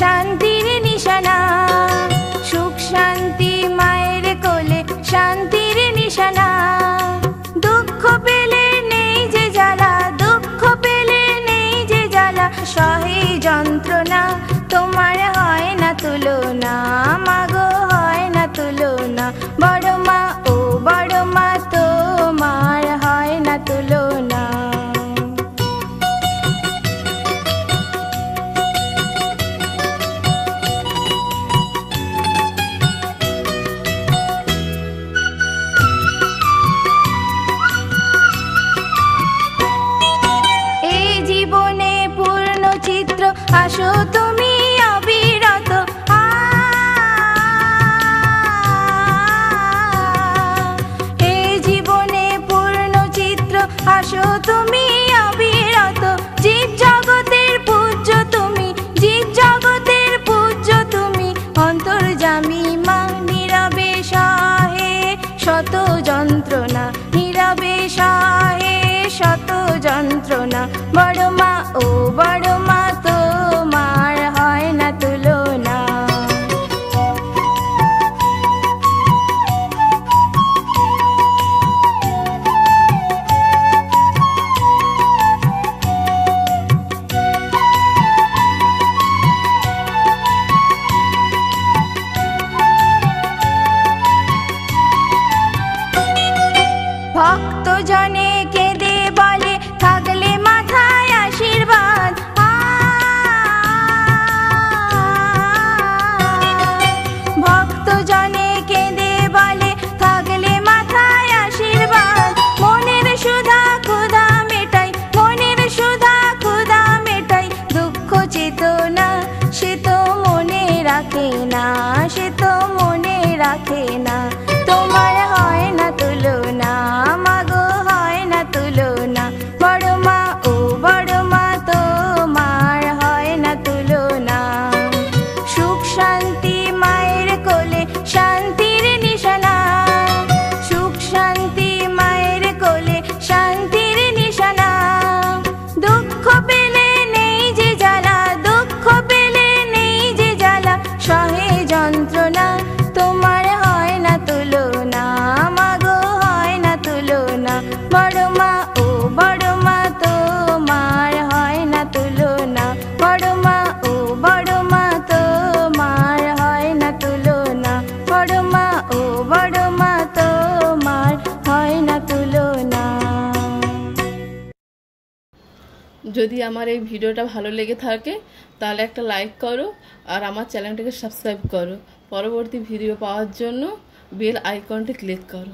शांति আসো তুমি অবিরত। এই জীবনে পূর্ণ চিত্র। আসো তুমি অবিরত। জীব জগতের পূজ্য তুমি। জীব জগতের পূজ্য তুমি। অন্তর্জামী মা নীরবে শত যন্ত্রণা। ভক্ত জনে কেঁদে বলে থাকলে মাথায় আশীর্বাদ ভক্ত জনে কেঁদে বলে থাকলে মাথায় আশীর্বাদ। মনের সুধা ক্ষুধা মেটাই, মনের সুধা ক্ষুধা মেটাই। দুঃখ চেতনা সে তো মনে রাখে না, সে তো মনে রাখে না। যদি আমার এই ভিডিওটা ভালো লেগে থাকে, তাহলে একটা লাইক করো আর আমার চ্যানেলটাকে সাবস্ক্রাইব করো। পরবর্তী ভিডিও পাওয়ার জন্য বেল আইকনটি ক্লিক করো।